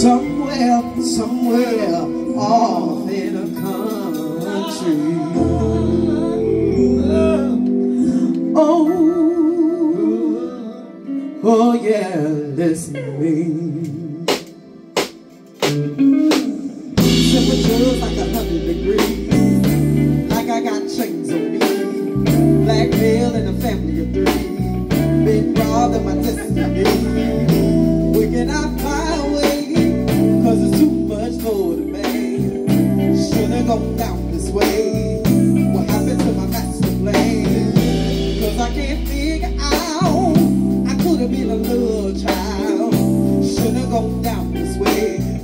Somewhere, somewhere off in a country. Oh, oh yeah, listen to me. this way? What happened to my master I can't figure out. I could little child. Should've gone down this way.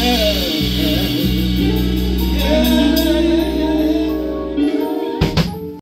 yeah, yeah.